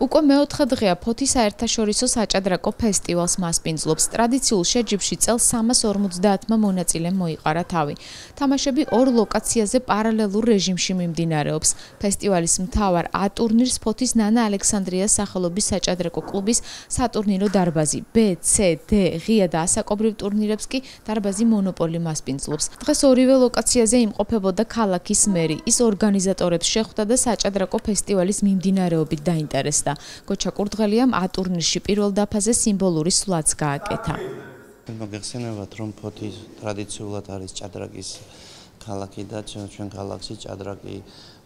უკვე მეოთხე დღეა ფოთის საერთაშორისო საჭადრაკო ფესტივალს მასპინძლობს. ტრადიციულ შეჯიბში წელს 350-მა მონაწილემ მოიყარა თავი. თამაშები ორ ლოკაციაზე პარალელურ რეჟიმში მიმდინარეობს. ფესტივალის მთავარ ა ტურნირს ფოთის ნანა ალექსანდრიას სახელობის საჭადრაკო კლუბის სატურნირო დარბაზი B, C, D, ღია და ასაკობრივ ტურნირებს კი დარბაზი მონოპოლი მასპინძლობს. დღეს ორივე ლოკაციაზე იმყოფებოდა ქალაქის მერი. ის ორგანიზატორებს შეხვდა და საჭადრაკო ფესტივალის მიმდინარეობით დაინტერესდა. გახდა. გოჩა კურდღელიამ ა ტურნირში პირველ დაფაზე სიმბოლური სვლაც გააკეთა. მოგეხსენებათ რომ ფოთი ტრადიციულად არის ჭადრაკის ქალაქი და ჩვენ ქალაქში ჭადრაკი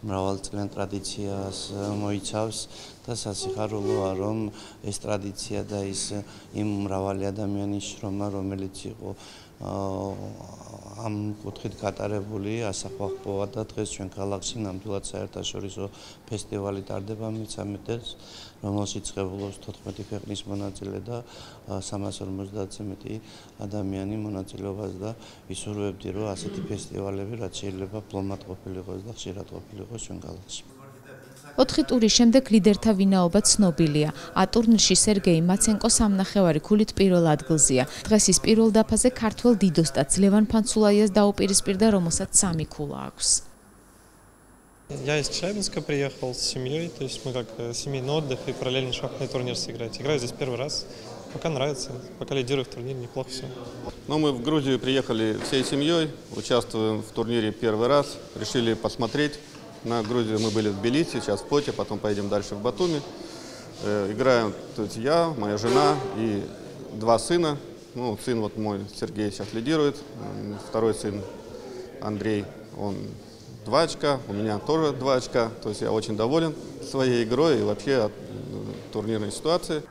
მრავალწლიან ტრადიციას მოიცავს და სასიხარულოა რომ ეს ტრადიცია და ის იმ მრავალი ადამიანის შრომა რომელიც იყო ამ კუთხით გატარებული ასახვახბოა და დღეს ჩვენ ქალაქში ნამდვილად საერთაშორისო ფესტივალი ტარდება მეცამეტეს რომელშიც ღებულობს 14 ქვეყნის მონაწილე და 350-ზე მეტი ადამიანი მონაწილეობას და ვისურვებდი რომ ასეთი ფესტივალები რაც შეიძლება პლომატ ყოფილიყოს და ხშირად ყოფილიყოს ჩვენ ქალაქში 4 ტურის შემდეგ ლიდერთა ვინაობა ცნობილია. ა ტურნირში სერგეი მაცენკო სამნახევარი ქულით პირველ ადგილზეა. დღეს ის პირველ დაფაზე ქართულ დიდოსტაც ლევან ფანცულაიას დაუპირისპირდა, რომელსაც სამი ქულა აქვს. Я из Челябинска приехал с семьей, то есть мы как э, семейный отдых и параллельно шахматный турнир сыграть. Играю здесь первый раз, пока нравится, пока лидирую в турнире, неплохо все. Ну, мы в Грузию приехали всей семьей, участвуем в турнире первый раз, решили посмотреть, На Грузию мы были в Тбилиси, сейчас в Поте, потом поедем дальше в Батуми. Э, играем тут я, моя жена и два сына. Ну, сын вот мой, Сергей, сейчас лидирует. Второй сын, Андрей, он два очка, у меня тоже два очка. То есть я очень доволен своей игрой и вообще от турнирной ситуации.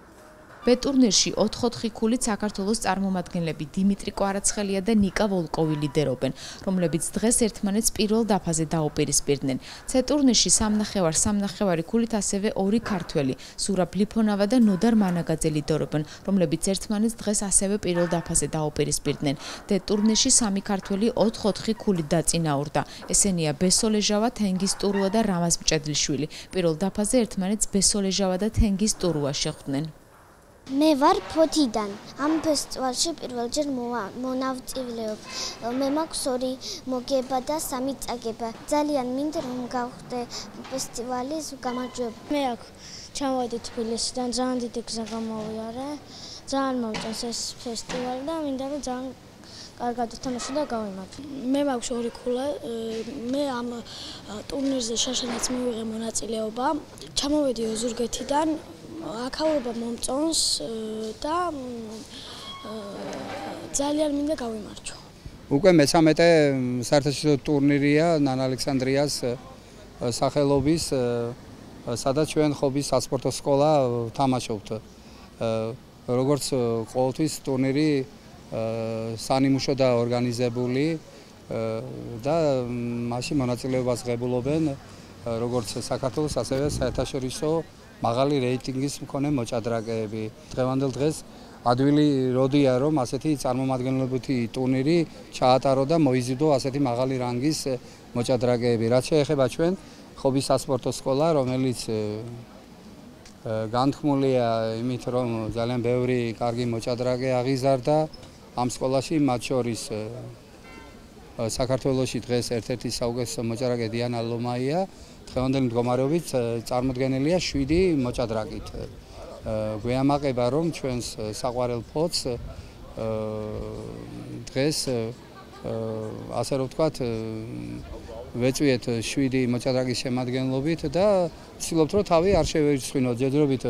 ბ ტურნირში 4-4 ქულით საქართველოს წარმომადგენლები დიმიტრი კვარაცხელია და ნიკა ვოლკოვი ლიდერობენ, რომლებიც დღეს ერთმანეთს პირველ დაფაზე დაუპირისპირდნენ. C ტურნირში სამნახევარ სამნახევარი ქულით ასევე ორი ქართველი, სურაბ ლიფონავა და ნოდარ მანაგაძე ლიდერობენ, რომლებიც ერთმანეთს დღეს ასევე პირველ დაფაზე დაუპირისპირდნენ. D ტურნირში სამი ქართველი 4-4 ქულით დაწინაურდა. ესენია ბესოლეჟავა, თენგის ტურუა და რამაზ მჭედლიშვილი. პირველ დაფაზე ერთმანეთს ბესოლეჟავა და თენგის ტურუა შეხვდნენ. მე ვარ ფოთიდან. ამ ფესტივალში პირველჯერ მონავწილეობ. მე მაქვს ორი მოგება და სამი წაგება. ძალიან მინდა რომ გავხდე ფესტივალის გამარჯვება. მე აქ ჩამოვედი თბილისიდან, ძალიან დიდი გზა გამოვიარე. ძალიან მომწონს ეს ფესტივალი და მინდა რომ ძალიან კარგად ვთამაშო და გავიმარჯვო. მე მაქვს ორი ქულა. მე ამ ტურნირზე შაშანაც მივიღე მონაწილეობა. ჩამოვედი ოზურგეთიდან. აქაურობა მომწონს და ძალიან მინდა გავიმარჯვო. უკვე მე-13 საერთაშორისო ტურნირია ნან ალექსანდრიას სახელობის სადაც ჩვენ ხობის სპორტო სკოლა თამაშობთ. როგორც ყოველთვის ტურნირი სანიმუშო და ორგანიზებული და მასში მონაწილეობას ღებულობენ როგორც საქართველოს ასევე საერთაშორისო მაღალი რეიტინგის მქონე მოჭადრაკეები. დღევანდელ დღეს ადვილი როდია რომ ასეთი წარმომადგენლობითი ტურნირი ჩაატარო და მოიზიდო ასეთი მაღალი რანგის მოჭადრაკეები. რაც შეეხება ჩვენ ხობის სასპორტო სკოლა, რომელიც განთქმულია იმით, რომ ძალიან ბევრი კარგი მოჭადრაკე აღიზარდა ამ სკოლაში, მათ შორის საქართველოსი დღეს ერთ-ერთი საუკეთესო მოჭადრაკე დიანა ლომაია დღევანდელი მდგომარეობით წარმოქმნილია 7 მოჭადრაკით. გვეამაყება რომ ჩვენს საყვარელ ფოც დღეს ასე რომ ვთქვათ ვეწვიეთ 7 მოჭადრაკის შემადგენლობით და ვცდილობთ რომ თავი არ შევერცხინოთ ჯერჯერობით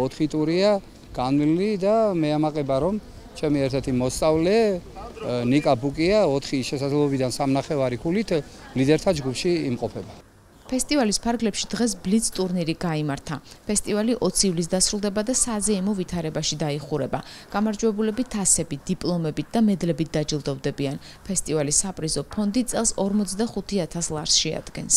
4 ტურია განვლილი და მეამაყება რომ ჩემი ერთ-ერთი მოსწავლე ნიკა ბუკია 4 შესაძლებლობიდან სამნახევარი ქულით ლიდერთა ჯგუფში იმყოფება. ფესტივალის ფარგლებში დღეს ბლიც ტურნირი გამართა. ფესტივალი 20 ივლისს დასრულდება და საზეიმო ვითარებაში დაიხურება. გამარჯვებულები თასებით, დიპლომებით და მედლებით დაჯილდოვდებიან. ფესტივალის საპრიზო ფონდი წელს 45000 ლარს შეადგენს.